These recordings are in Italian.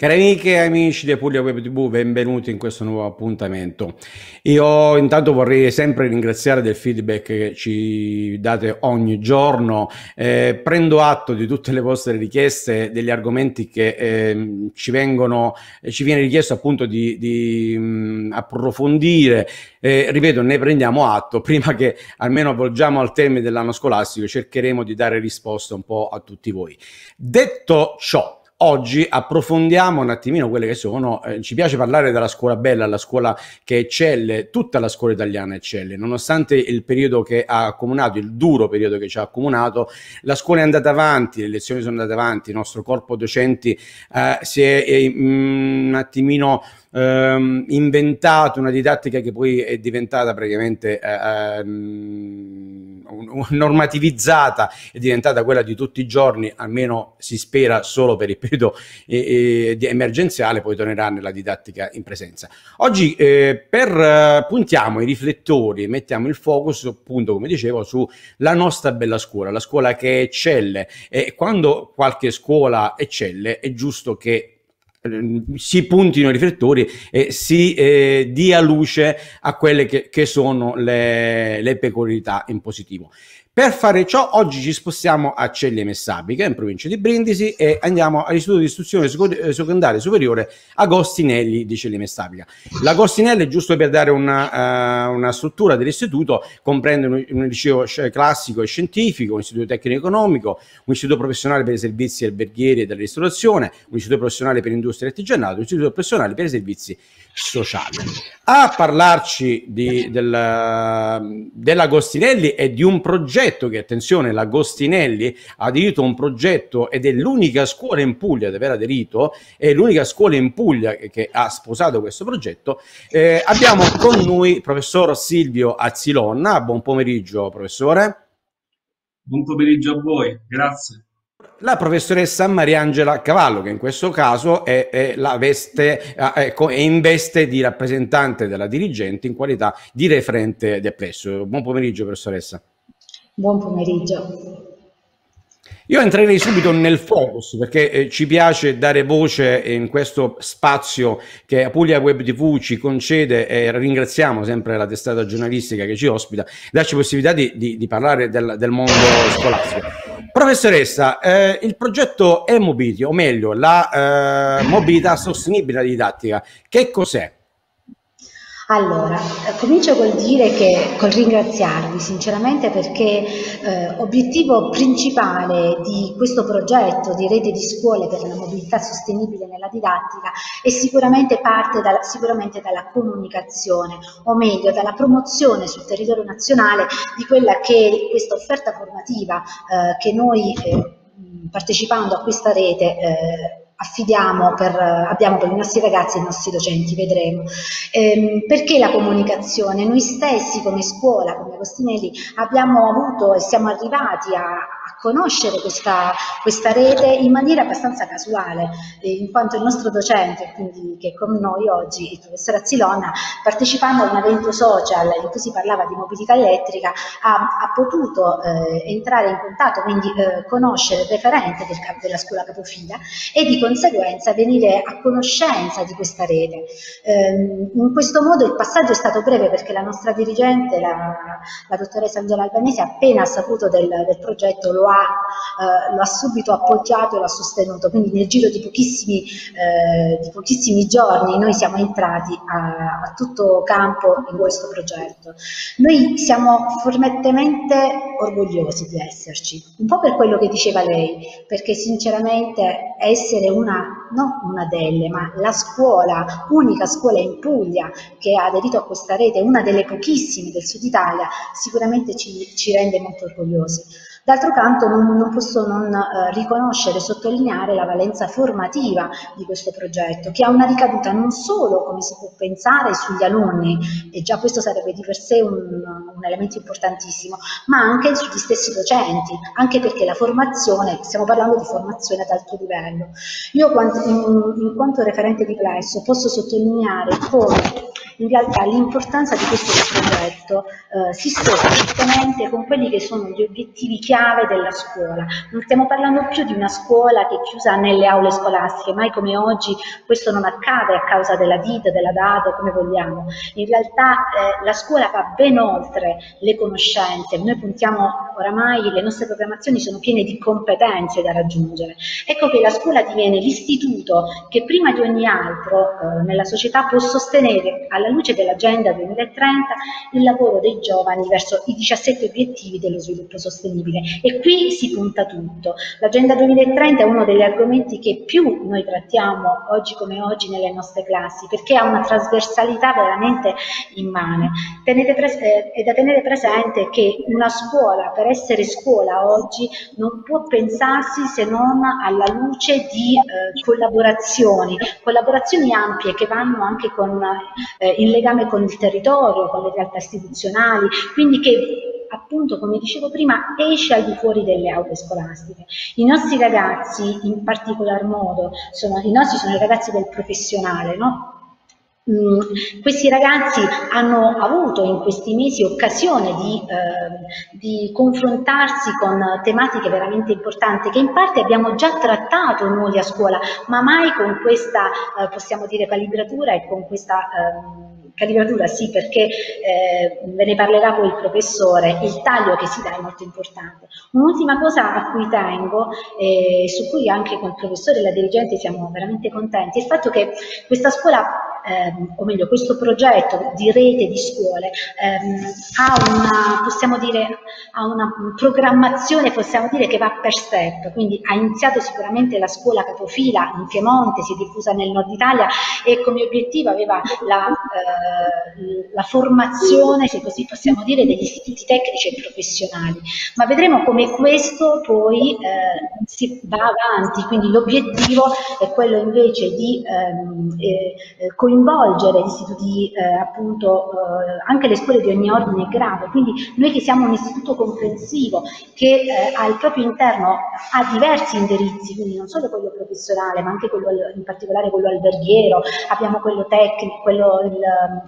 Cari amiche e amici di Puglia Web TV, benvenuti in questo nuovo appuntamento. Io intanto vorrei sempre ringraziare del feedback che ci date ogni giorno. Eh, prendo atto di tutte le vostre richieste, degli argomenti che eh, ci vengono, ci viene richiesto appunto di, di mh, approfondire. Eh, ripeto, ne prendiamo atto. Prima che almeno volgiamo al termine dell'anno scolastico, cercheremo di dare risposta un po' a tutti voi. Detto ciò, Oggi approfondiamo un attimino quelle che sono, eh, ci piace parlare della scuola bella, la scuola che eccelle, tutta la scuola italiana eccelle, nonostante il periodo che ha accomunato, il duro periodo che ci ha accomunato, la scuola è andata avanti, le lezioni sono andate avanti, il nostro corpo docenti eh, si è, è mm, un attimino ehm, inventato una didattica che poi è diventata praticamente eh, ehm, normativizzata, è diventata quella di tutti i giorni, almeno si spera solo per il periodo eh, eh, emergenziale, poi tornerà nella didattica in presenza. Oggi eh, per eh, puntiamo i riflettori, mettiamo il focus appunto, come dicevo, sulla nostra bella scuola, la scuola che eccelle e quando qualche scuola eccelle è giusto che si puntino i riflettori e si eh, dia luce a quelle che, che sono le, le peculiarità in positivo. Per fare ciò, oggi ci spostiamo a Celle Messapica, in provincia di Brindisi, e andiamo all'Istituto di Istruzione eh, Secondaria Superiore Agostinelli di Celle Messapica. L'Agostinelli, giusto per dare una, uh, una struttura dell'istituto, comprende un, un, liceo classico e scientifico, un istituto tecnico economico, un istituto professionale per i servizi alberghieri e della ristorazione, un istituto professionale per industria e artigianato, un istituto professionale per i servizi sociali. A parlarci di, del, dell'Agostinelli e di un progetto che, attenzione, l'Agostinelli ha aderito a un progetto ed è l'unica scuola in Puglia ad aver aderito, è l'unica scuola in Puglia che, che ha sposato questo progetto. Eh, abbiamo con noi il professor Silvio Azzilonna. Buon pomeriggio, professore. Buon pomeriggio a voi, grazie la professoressa Mariangela Cavallo, che in questo caso è, è, veste, è, in veste di rappresentante della dirigente in qualità di referente del plesso. Buon pomeriggio, professoressa. Buon pomeriggio. Io entrerei subito nel focus perché eh, ci piace dare voce in questo spazio che Apulia Web TV ci concede e ringraziamo sempre la testata giornalistica che ci ospita, darci possibilità di, di, di parlare del, del, mondo scolastico. Professoressa, eh, il progetto e-mobility, o meglio la eh, mobilità sostenibile didattica, che cos'è? Allora, eh, comincio col dire che, col ringraziarvi sinceramente perché eh, obiettivo principale di questo progetto di rete di scuole per la mobilità sostenibile nella didattica è sicuramente parte dalla, sicuramente dalla comunicazione, o meglio dalla promozione sul territorio nazionale di quella che è questa offerta formativa eh, che noi eh, partecipando a questa rete eh, affidiamo per, abbiamo per i nostri ragazzi e i nostri docenti, vedremo. Ehm, perché la comunicazione? Noi stessi come scuola, come Agostinelli, abbiamo avuto e siamo arrivati a, conoscere questa, questa, rete in maniera abbastanza casuale, eh, in quanto il nostro docente, quindi che è con noi oggi, il professor Azzilona, partecipando a un evento social in cui si parlava di mobilità elettrica, ha, ha potuto eh, entrare in contatto, quindi eh, conoscere il referente del, della scuola capofila e di conseguenza venire a conoscenza di questa rete. Eh, in questo modo il passaggio è stato breve perché la nostra dirigente, la, la dottoressa Angela Albanese, appena saputo del, del progetto lo ha, eh, lo ha subito appoggiato e lo ha sostenuto, quindi nel giro di pochissimi, eh, di pochissimi giorni noi siamo entrati a, a, tutto campo in questo progetto. Noi siamo fortemente orgogliosi di esserci, un po' per quello che diceva lei, perché sinceramente essere una, non una delle, ma la scuola, unica scuola in Puglia che ha aderito a questa rete, una delle pochissime del sud Italia, sicuramente ci, ci rende molto orgogliosi. D'altro canto non, non posso non eh, riconoscere e sottolineare la valenza formativa di questo progetto, che ha una ricaduta non solo, come si può pensare, sugli alunni, e già questo sarebbe di per sé un, un elemento importantissimo, ma anche sugli stessi docenti, anche perché la formazione, stiamo parlando di formazione ad alto livello. Io in, in quanto referente di plesso posso sottolineare come in realtà l'importanza di questo progetto progetto eh, si sposa esattamente con quelli che sono gli obiettivi chiave della scuola. Non stiamo parlando più di una scuola che è chiusa nelle aule scolastiche, mai come oggi questo non accade a causa della DID, della DAD, come vogliamo. In realtà eh, la scuola va ben oltre le conoscenze, noi puntiamo oramai, le nostre programmazioni sono piene di competenze da raggiungere. Ecco che la scuola diviene l'istituto che prima di ogni altro eh, nella società può sostenere alla luce dell'Agenda 2030 il lavoro dei giovani verso i 17 obiettivi dello sviluppo sostenibile. E qui si punta tutto. L'Agenda 2030 è uno degli argomenti che più noi trattiamo oggi come oggi nelle nostre classi, perché ha una trasversalità veramente immane. Eh, è da tenere presente che una scuola, per essere scuola oggi, non può pensarsi se non alla luce di eh, collaborazioni, collaborazioni ampie che vanno anche con, eh, in legame con il territorio, con le realtà istituzionali, quindi che appunto, come dicevo prima, esce al di fuori delle aule scolastiche. I nostri ragazzi, in particolar modo, sono, i nostri sono i ragazzi del professionale, no? Mm, questi ragazzi hanno avuto in questi mesi occasione di, eh, di, confrontarsi con tematiche veramente importanti che in parte abbiamo già trattato noi a scuola, ma mai con questa, eh, possiamo dire, calibratura e con questa... Eh, calibratura sì perché eh, ve ne parlerà poi il professore, il taglio che si dà è molto importante. Un'ultima cosa a cui tengo eh, su cui anche con il professore e la dirigente siamo veramente contenti è il fatto che questa scuola ehm, o meglio questo progetto di rete di scuole ehm, ha una, possiamo dire, ha una programmazione possiamo dire che va per step, quindi ha iniziato sicuramente la scuola capofila in Piemonte, si è diffusa nel nord Italia e come obiettivo aveva la, eh, la formazione, se così possiamo dire, degli istituti tecnici e professionali, ma vedremo come questo poi eh, si va avanti, quindi l'obiettivo è quello invece di ehm, eh, eh coinvolgere gli istituti, eh, appunto, eh, anche le scuole di ogni ordine e grado. Quindi noi che siamo un istituto comprensivo che eh, al proprio interno ha diversi indirizzi, quindi non solo quello professionale, ma anche quello in particolare quello alberghiero, abbiamo quello tecnico, quello il,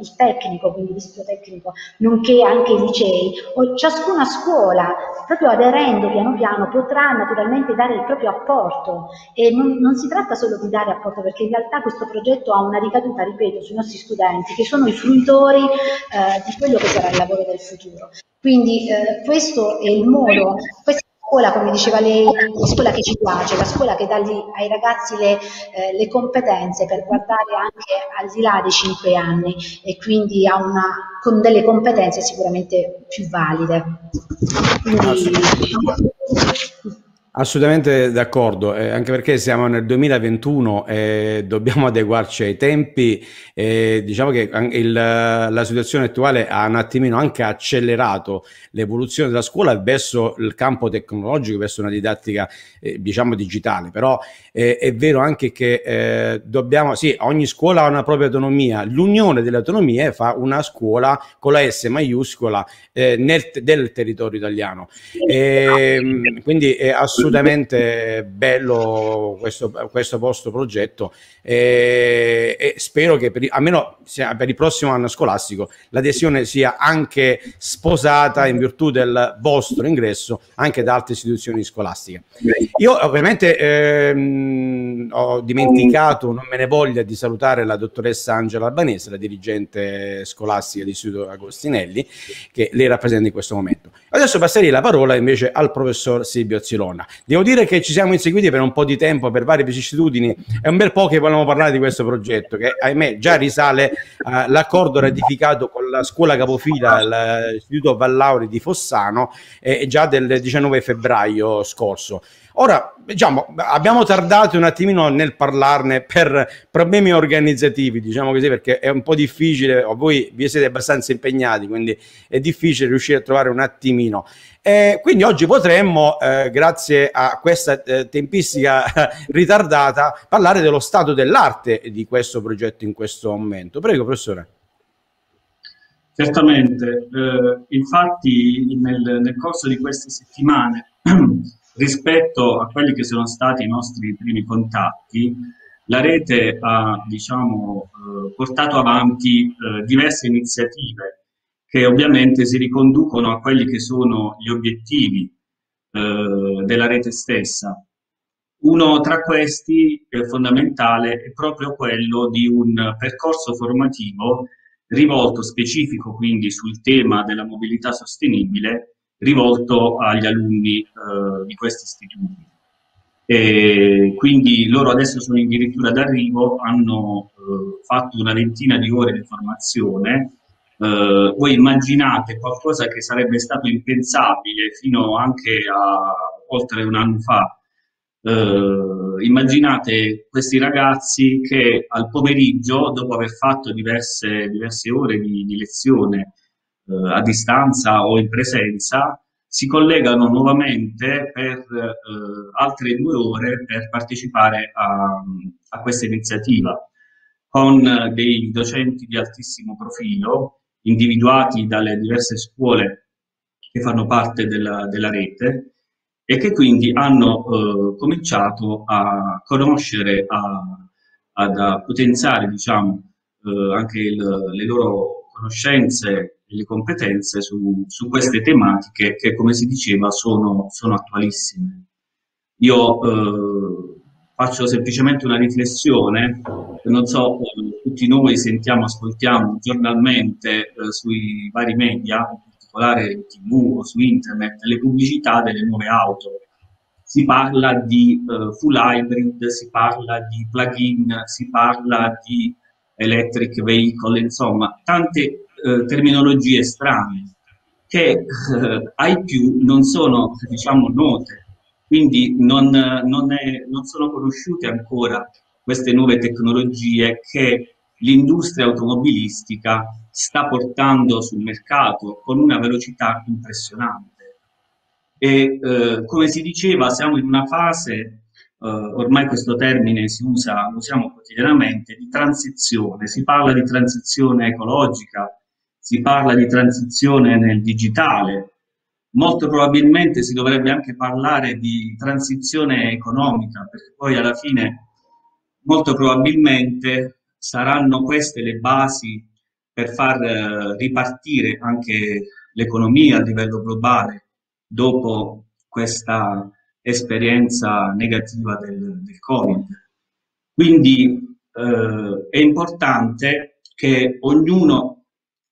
il tecnico, quindi l'istituto tecnico, nonché anche i licei. O ciascuna scuola, proprio aderendo piano piano, potrà naturalmente dare il proprio apporto e non, non si tratta solo di dare apporto perché in realtà questo progetto ha una ricaduta ripeto, sui nostri studenti, che sono i fruitori eh, di quello che sarà il lavoro del futuro. Quindi eh, questo è il modo, questa è la scuola, come diceva lei, la scuola che ci piace, la scuola che dà ai ragazzi le, eh, le, competenze per guardare anche al di là dei cinque anni e quindi una, con delle competenze sicuramente più valide. Quindi, Assolutamente d'accordo, eh, anche perché siamo nel 2021 e dobbiamo adeguarci ai tempi. Eh, diciamo che il, la situazione attuale ha un attimino anche accelerato l'evoluzione della scuola verso il campo tecnologico, verso una didattica eh, diciamo digitale. Però eh, è vero anche che eh, dobbiamo, sì, ogni scuola ha una propria autonomia, l'unione delle autonomie fa una scuola con la S maiuscola eh, nel, del territorio italiano. Ehm, quindi è assolutamente assolutamente bello questo, questo vostro progetto e, e spero che per, almeno per il prossimo anno scolastico l'adesione sia anche sposata in virtù del vostro ingresso anche da altre istituzioni scolastiche. Io ovviamente ehm, ho dimenticato, non me ne voglia, di salutare la dottoressa Angela Albanese, la dirigente scolastica di Istituto Agostinelli, che lei rappresenta in questo momento. Adesso passerei la parola invece al professor Silvio Zilona. Devo dire che ci siamo inseguiti per un po' di tempo, per varie vicissitudini, è un bel po' che volevamo parlare di questo progetto, che ahimè già risale all'accordo ratificato con la scuola capofila, l'Istituto Vallauri di Fossano, eh, già del 19 febbraio scorso. Ora, diciamo, abbiamo tardato un attimino nel parlarne per problemi organizzativi, diciamo così, perché è un po' difficile, voi vi siete abbastanza impegnati, quindi è difficile riuscire a trovare un attimino. E quindi oggi potremmo, eh, grazie a questa eh, tempistica ritardata, parlare dello stato dell'arte di questo progetto in questo momento. Prego, professore. Certamente, eh, infatti nel, nel corso di queste settimane rispetto a quelli che sono stati i nostri primi contatti, la rete ha diciamo, eh, portato avanti eh, diverse iniziative che ovviamente si riconducono a quelli che sono gli obiettivi eh, della rete stessa. Uno tra questi, fondamentale, è proprio quello di un percorso formativo rivolto specifico quindi sul tema della mobilità sostenibile, rivolto agli alunni eh, di questi istituti. E quindi loro adesso sono addirittura d'arrivo, hanno eh, fatto una ventina di ore di formazione. Eh, voi immaginate qualcosa che sarebbe stato impensabile fino anche a oltre un anno fa, Uh, immaginate questi ragazzi che al pomeriggio, dopo aver fatto diverse, diverse ore di, di lezione uh, a distanza o in presenza, si collegano nuovamente per uh, altre due ore per partecipare a, a questa iniziativa con dei docenti di altissimo profilo individuati dalle diverse scuole che fanno parte della, della rete e che quindi hanno eh, cominciato a conoscere, a, a potenziare diciamo, eh, anche il, le loro conoscenze le competenze su, su, queste tematiche che, come si diceva, sono, sono attualissime. Io eh, faccio semplicemente una riflessione, non so, eh, tutti noi sentiamo, ascoltiamo giornalmente eh, sui vari media, particolare in tv o su internet, le pubblicità delle nuove auto. Si parla di uh, full hybrid, si parla di plug-in, si parla di electric vehicle, insomma, tante uh, terminologie strane che uh, ai più non sono, diciamo, note, quindi non, non, è, non sono conosciute ancora queste nuove tecnologie che l'industria automobilistica sta portando sul mercato con una velocità impressionante. E eh, come si diceva, siamo in una fase, eh, ormai questo termine si usa, lo usiamo quotidianamente, di transizione. Si parla di transizione ecologica, si parla di transizione nel digitale, molto probabilmente si dovrebbe anche parlare di transizione economica, perché poi alla fine molto probabilmente saranno queste le basi per far eh, ripartire anche l'economia a livello globale dopo questa esperienza negativa del, del Covid. Quindi eh, è importante che ognuno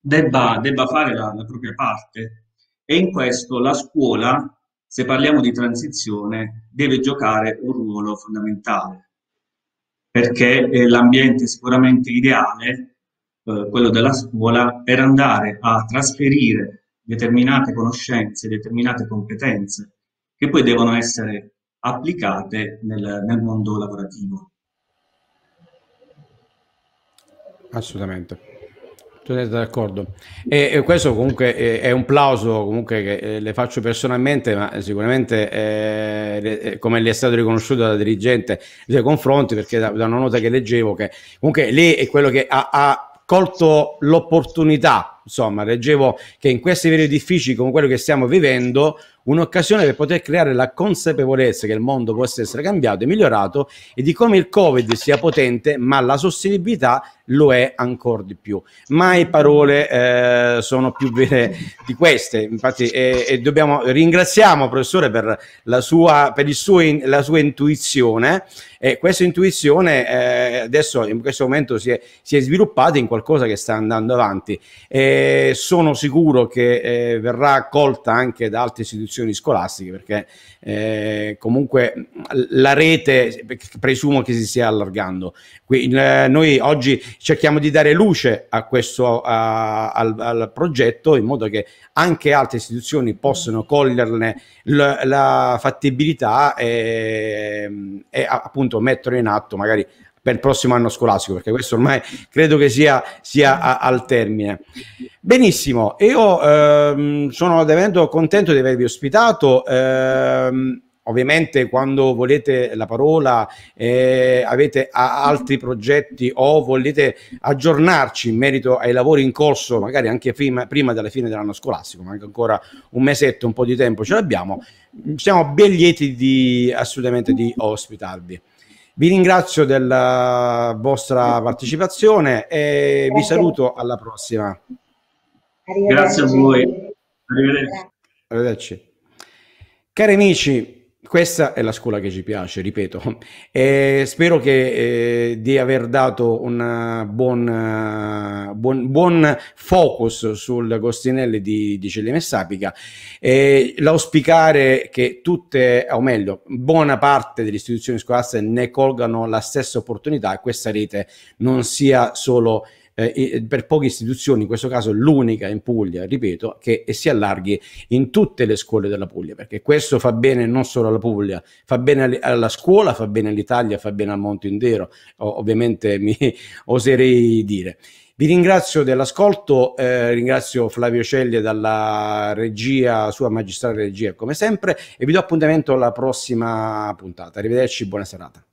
debba, debba fare la, la propria parte e in questo la scuola, se parliamo di transizione, deve giocare un ruolo fondamentale perché è l'ambiente sicuramente ideale eh, quello della scuola, per andare a trasferire determinate conoscenze, determinate competenze che poi devono essere applicate nel, nel mondo lavorativo. Assolutamente. Siete d'accordo. E, e, questo comunque è, è un plauso comunque che eh, le faccio personalmente, ma sicuramente eh, come le è stato riconosciuto dalla dirigente nei suoi confronti, perché da, da, una nota che leggevo che comunque lei è quello che ha, ha colto l'opportunità, insomma, leggevo che in questi periodi difficili come quello che stiamo vivendo, un'occasione per poter creare la consapevolezza che il mondo possa essere cambiato e migliorato e di come il Covid sia potente, ma la sostenibilità lo è ancora di più. Mai parole eh, sono più vere di queste. Infatti, eh, e dobbiamo ringraziamo professore per la sua, per suo, la sua intuizione. E questa intuizione eh, adesso in questo momento si è, si è, sviluppata in qualcosa che sta andando avanti. Sono sicuro che eh, verrà accolta anche da altre istituzioni scolastiche perché eh, comunque la rete presumo che si stia allargando. Quindi, eh, noi oggi cerchiamo di dare luce a questo, a, al, al, progetto in modo che anche altre istituzioni possano coglierne la, la fattibilità e, e appunto mettere in atto magari per il prossimo anno scolastico, perché questo ormai credo che sia, sia a, al termine. Benissimo, io ehm, sono davvero contento di avervi ospitato. Ehm, ovviamente quando volete la parola, eh, avete altri progetti o volete aggiornarci in merito ai lavori in corso, magari anche prima, prima della fine dell'anno scolastico, ma ancora un mesetto, un po' di tempo ce l'abbiamo, siamo ben lieti di assolutamente di ospitarvi. Vi ringrazio della vostra partecipazione e vi saluto alla prossima. Grazie a voi. Arrivederci. Arrivederci. Cari amici, questa è la scuola che ci piace, ripeto, e spero che, eh, di aver dato un buon, buon, buon, focus sul Gostinelli di, di Cellime Sapica e l'auspicare che tutte, o meglio, buona parte delle istituzioni scolastiche ne colgano la stessa opportunità e questa rete non sia solo eh, per poche istituzioni, in questo caso l'unica in Puglia, ripeto, che si allarghi in tutte le scuole della Puglia, perché questo fa bene non solo alla Puglia, fa bene alla scuola, fa bene all'Italia, fa bene al mondo intero, ovviamente mi oserei dire. Vi ringrazio dell'ascolto, eh, ringrazio Flavio Ceglie dalla regia, sua magistrale regia come sempre e vi do appuntamento alla prossima puntata. Arrivederci, buona serata.